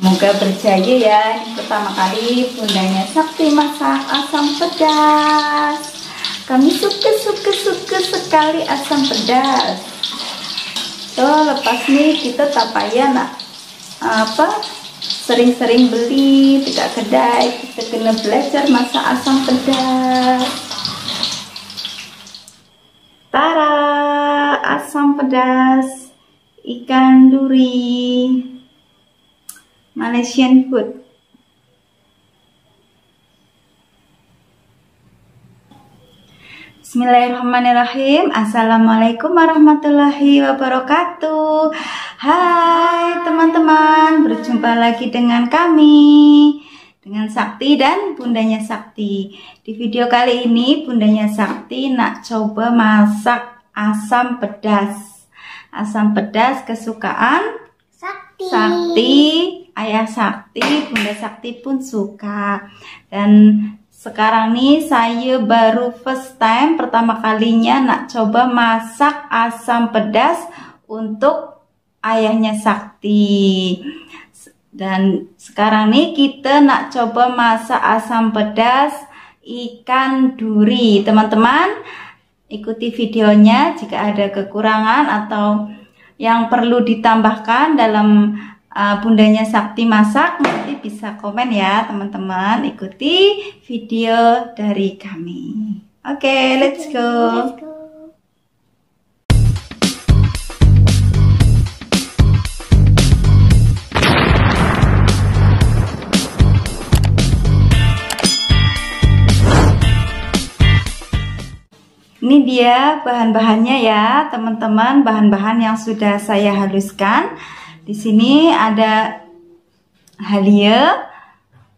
Semoga berjaya ya. Ini pertama kali bundanya Sakti masak asam pedas. Kami suka suka suka sekali asam pedas. So lepas nih kita nak apa sering-sering beli tidak kedai kita kena belajar masak asam pedas. Tara asam pedas ikan duri. Malaysian food. Bismillahirrahmanirrahim. Assalamualaikum warahmatullahi wabarakatuh. Hai teman-teman. Berjumpa lagi dengan kami. Dengan Sakti dan Bundanya Sakti. Di video kali ini Bundanya Sakti nak coba masak asam pedas. Asam pedas kesukaan Sakti Ayah Sakti, Bunda Sakti pun suka. Dan sekarang nih saya baru first time pertama kalinya nak coba masak asam pedas untuk ayahnya Sakti. Dan sekarang nih kita nak coba masak asam pedas ikan duri. Teman-teman, ikuti videonya jika ada kekurangan atau yang perlu ditambahkan dalam uh, bundanya Sakti masak nanti bisa komen ya teman-teman. Ikuti video dari kami. Oke okay, let's go, let's go. Ini dia bahan-bahannya ya, teman-teman. Bahan-bahan yang sudah saya haluskan. Di sini ada halia,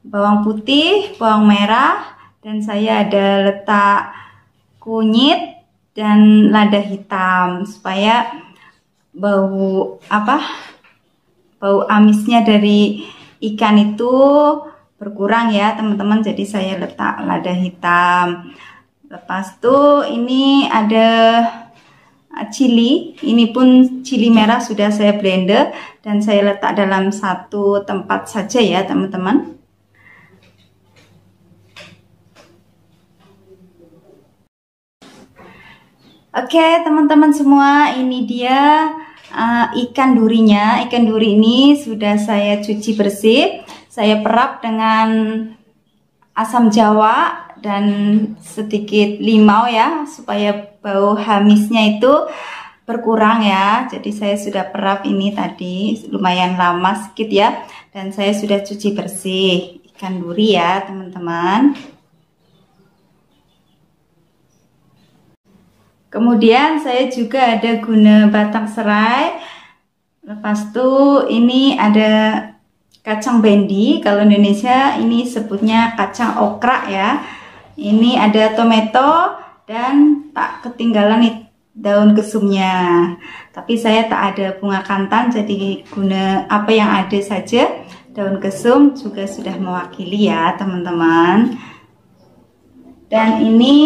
bawang putih, bawang merah, dan saya ada letak kunyit dan lada hitam supaya bau apa? Bau amisnya dari ikan itu berkurang ya, teman-teman. Jadi saya letak lada hitam. Lepas itu ini ada chili ini pun chili merah sudah saya blender dan saya letak dalam satu tempat saja ya teman-teman. Oke teman-teman semua ini dia uh, ikan durinya. Ikan duri ini sudah saya cuci bersih. Saya perap dengan asam jawa dan sedikit limau ya supaya bau hamisnya itu berkurang ya. Jadi saya sudah perap ini tadi lumayan lama sedikit ya. Dan saya sudah cuci bersih. Ikan duri ya teman-teman. Kemudian saya juga ada guna batang serai. Lepas itu ini ada kacang bendi. Kalau Indonesia ini sebutnya kacang okra ya ini ada tomato dan tak ketinggalan nih daun kesumnya. Tapi saya tak ada bunga kantan jadi guna apa yang ada saja daun kesum juga sudah mewakili ya teman-teman. Dan ini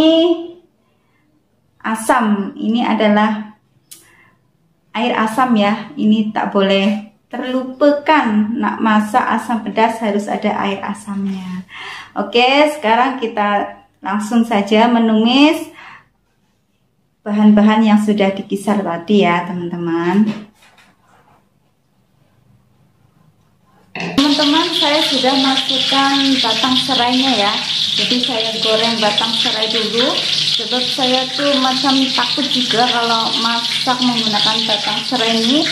asam. Ini adalah air asam ya. Ini tak boleh terlupakan. Nak masak asam pedas harus ada air asamnya oke sekarang kita langsung saja menumis bahan-bahan yang sudah dikisar tadi ya teman-teman. Teman-teman saya sudah masukkan batang serainya ya. Jadi saya goreng batang serai dulu. Sebab saya tuh macam takut juga kalau masak menggunakan batang serai ini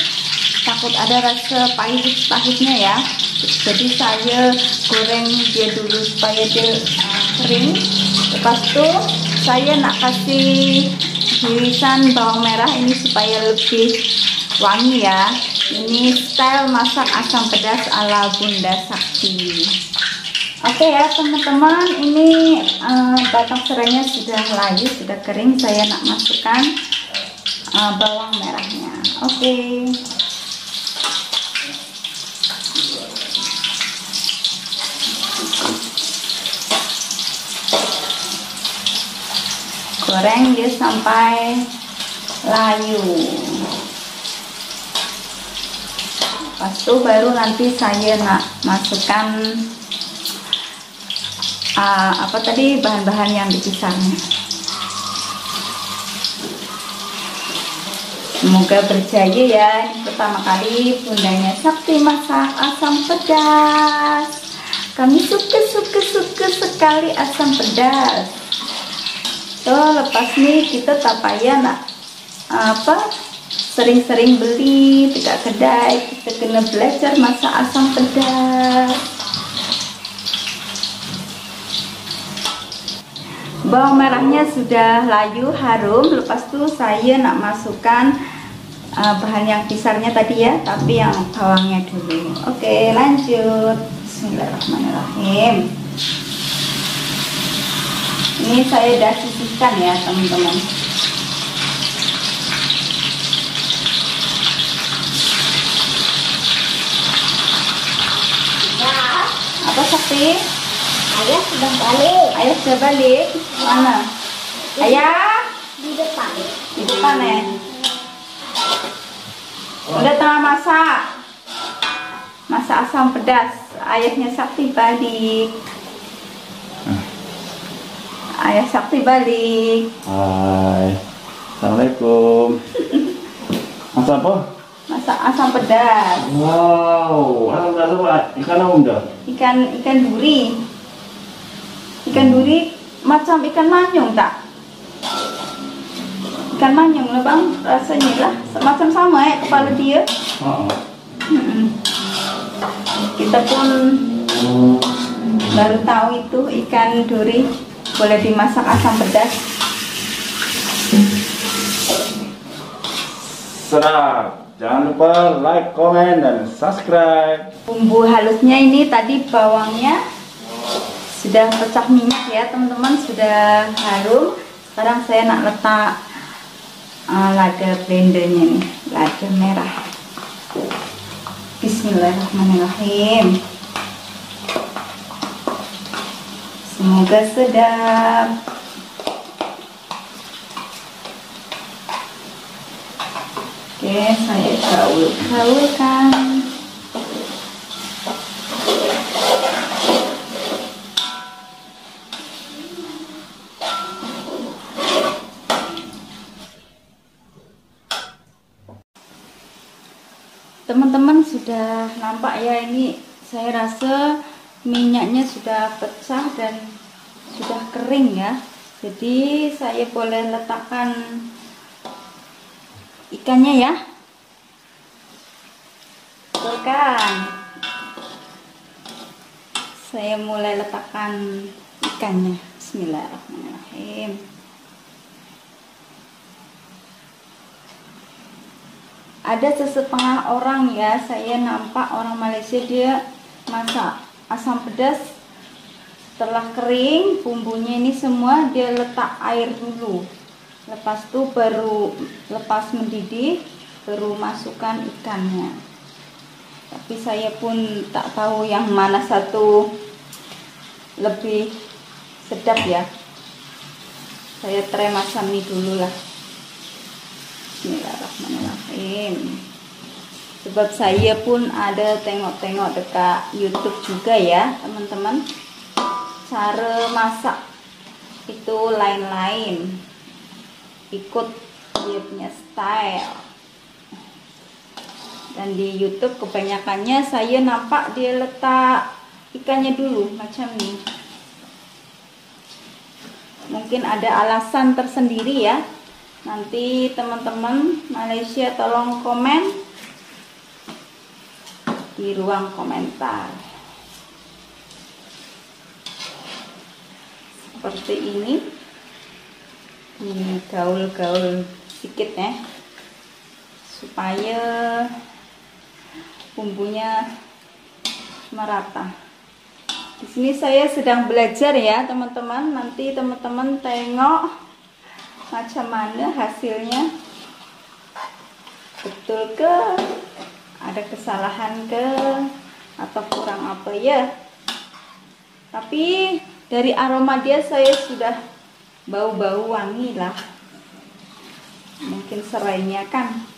takut ada rasa pahit-pahitnya ya. Jadi saya goreng dia dulu supaya dia uh, kering. Lepas itu saya nak kasih irisan bawang merah ini supaya lebih wangi ya. Ini style masak asam pedas ala bunda sakti. Oke ya teman-teman. Ini uh, batang serainya sudah layu sudah kering. Saya nak masukkan uh, bawang merahnya. Oke goreng dia sampai layu. Lepas itu baru nanti saya nak masukkan uh, apa tadi bahan-bahan yang dipisahnya semoga berjaya ya. Ini pertama kali bundanya sakti masak asam pedas. Kami suka suka suka sekali asam pedas so lepas nih kita tak payah nak apa sering-sering beli tidak kedai kita kena belajar masak asam pedas. Bawang merahnya sudah layu harum lepas itu saya nak masukkan uh, bahan yang pisarnya tadi ya tapi yang bawangnya dulu. Oke lanjut. Bismillahirrahmanirrahim ini saya sudah sisihkan ya teman-teman apa sakti Ayah sudah balik. Ayah sudah balik. Mana? Ayah? Di depan. Di depan ya. Udah tengah masak. Masak asam pedas. Ayahnya Sakti balik. Ayah Sakti balik. Hai. Assalamualaikum. Masak apa? Masak asam pedas. Wow, asam pedas apa? Ikan apa dah? Ikan ikan duri. Ikan duri macam ikan manyung tak? Ikan manyung lah bang, rasanya lah macam sama eh kepala dia. Oh. Hmm. Kita pun baru tahu itu ikan duri boleh dimasak asam pedas. Sedap. Jangan lupa like, komen, dan subscribe. Bumbu halusnya ini tadi bawangnya sudah pecah minyak ya teman-teman sudah harum sekarang saya nak letak uh, lada blendernya nih lada merah Bismillahirrahmanirrahim semoga sedap. Oke saya gaul-gaulkan. Teman-teman sudah nampak ya ini saya rasa minyaknya sudah pecah dan sudah kering ya. Jadi saya boleh letakkan ikannya ya. Bukan. saya mulai letakkan ikannya. Bismillahirrahmanirrahim. Ada sesetengah orang ya. Saya nampak orang Malaysia dia masak asam pedas setelah kering bumbunya ini semua dia letak air dulu. Lepas itu baru lepas mendidih baru masukkan ikannya. Tapi saya pun tak tahu yang mana satu lebih sedap ya. Saya try masak mie dulu lah. Bismillahirrahmanirrahim sebab saya pun ada tengok-tengok dekat YouTube juga ya teman-teman. Cara masak itu lain-lain. Ikut dia punya style. Dan di YouTube kebanyakannya saya nampak dia letak ikannya dulu macam ini mungkin ada alasan tersendiri ya. Nanti teman-teman Malaysia tolong komen di ruang komentar. Seperti ini. Ini gaul-gaul sedikit ya. Supaya bumbunya merata. Di sini saya sedang belajar ya teman-teman. Nanti teman-teman tengok macam mana hasilnya. Betul ke ada kesalahan ke? Atau kurang apa? Ya. Tapi dari aroma dia saya sudah bau-bau wangi lah. Mungkin serainya kan.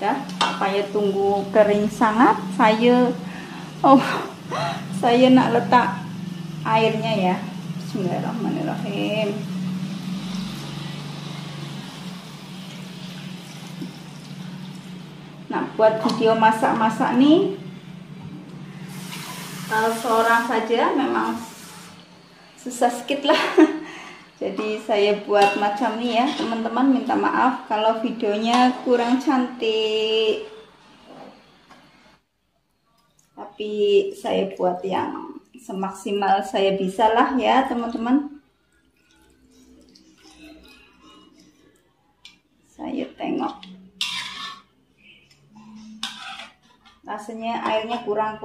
Ya supaya tunggu kering sangat saya oh saya nak letak airnya ya. Bismillahirrahmanirrahim buat video masak-masak nih. Kalau seorang saja memang susah sedikit lah. Jadi saya buat macam ini ya teman-teman minta maaf kalau videonya kurang cantik. Tapi saya buat yang semaksimal saya bisa lah ya teman-teman. Saya tengok rasanya airnya kurang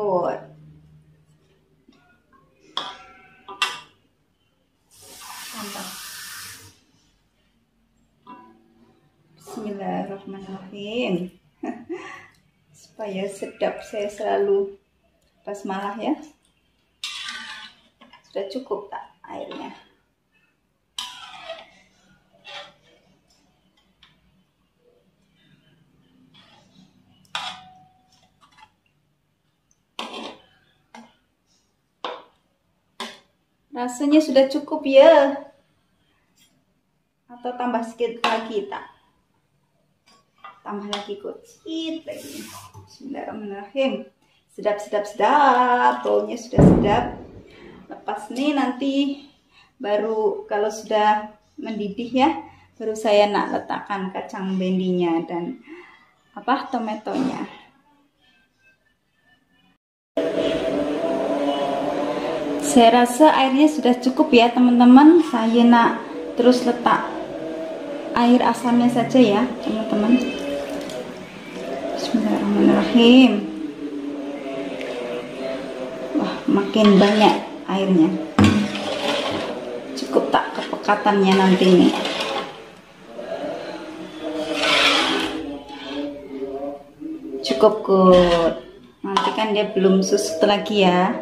tambah Bismillahirrahmanirrahim. Supaya sedap saya selalu basmalah ya. Sudah cukup tak airnya rasanya sudah cukup ya. Atau tambah sedikit lagi tak tambah lagi kucit lagi. Bismillahirrahmanirrahim. Sedap sedap sedap. Baunya sudah sedap. Lepas nih nanti baru kalau sudah mendidih ya baru saya nak letakkan kacang bendinya dan apa tomatonya saya rasa airnya sudah cukup ya teman-teman. Saya nak terus letak air asamnya saja ya teman-teman. Bismillahirrahmanirrahim. Wah makin banyak airnya. Cukup tak kepekatannya nanti nih cukup good nanti kan dia belum susut lagi ya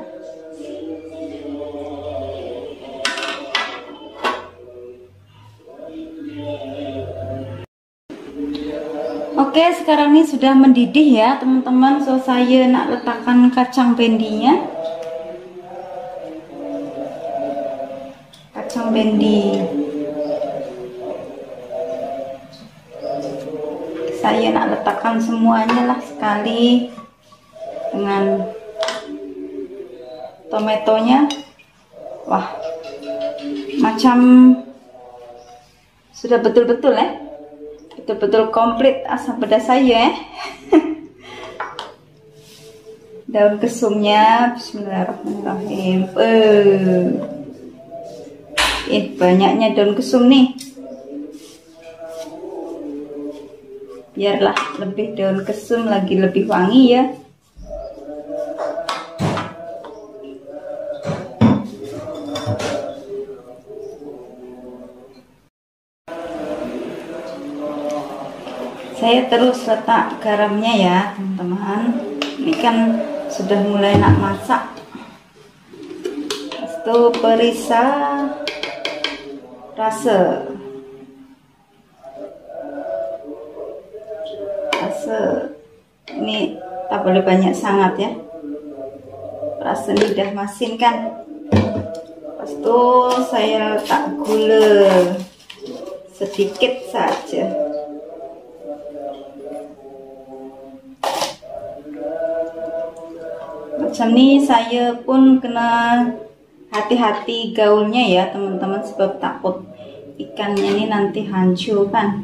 Oke sekarang ini sudah mendidih ya teman-teman. So saya nak letakkan kacang bendinya. Kacang bendi. Saya nak letakkan semuanya lah sekali dengan tomatonya. Wah macam sudah betul-betul ya betul-betul komplit asam pedas saya eh. daun kesumnya bismillahirrahmanirrahim. Eh, eh banyaknya daun kesum nih. Biarlah lebih daun kesum lagi lebih wangi ya saya terus letak garamnya ya teman-teman. Ini kan sudah mulai nak masak. Itu perisa rasa. Rasa ini tak boleh banyak sangat ya. Rasa lidah masin kan. Pas itu saya letak gula sedikit saja macam ni saya pun kena hati-hati gaulnya ya teman-teman sebab takut ikannya ini nanti hancur kan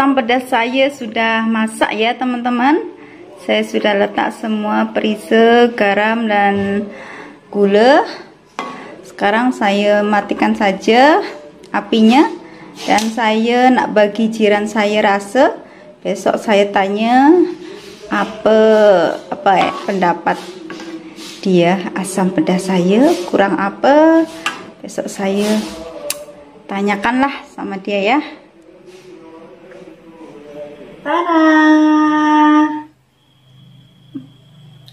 asam pedas saya sudah masak ya teman-teman. Saya sudah letak semua perise, garam dan gula. Sekarang saya matikan saja apinya dan saya nak bagi jiran saya rasa. Besok saya tanya apa apa ya pendapat dia asam pedas saya kurang apa. Besok saya tanyakanlah sama dia ya Tada!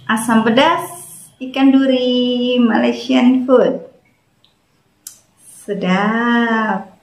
Asam pedas ikan duri Malaysian food. Sedap.